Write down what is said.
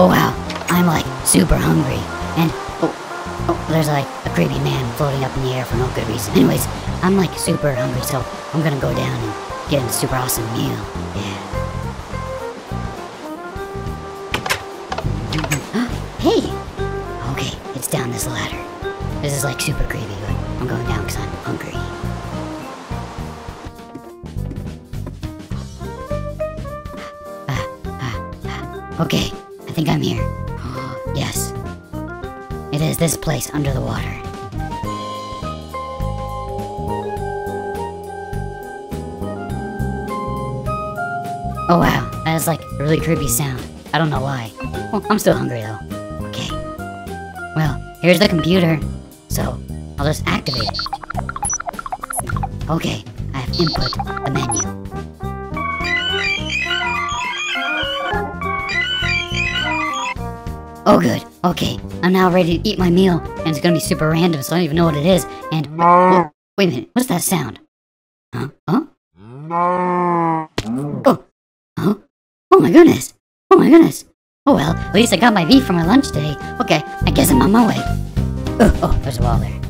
Oh wow, I'm like super hungry. And oh, oh, there's like a creepy man floating up in the air for no good reason. Anyways, I'm like super hungry, so I'm gonna go down and get a super awesome meal. Yeah. It's down this ladder. This is like super creepy, but I'm going down because I'm hungry. Ah, ah, ah. Okay, I think I'm here. yes. It is this place under the water. Oh wow, that is like a really creepy sound. I don't know why. Well, I'm still hungry though. Well, here's the computer. So, I'll just activate it. Okay, I have input the menu. Oh good, okay. I'm now ready to eat my meal, and it's gonna be super random, so I don't even know what it is. And whoa, wait a minute, what's that sound? Huh? Huh? Oh, huh? Oh my goodness! Oh my goodness! Oh well, at least I got my beef for my lunch today. Okay, I guess I'm on my way. Oh, oh there's a wall there.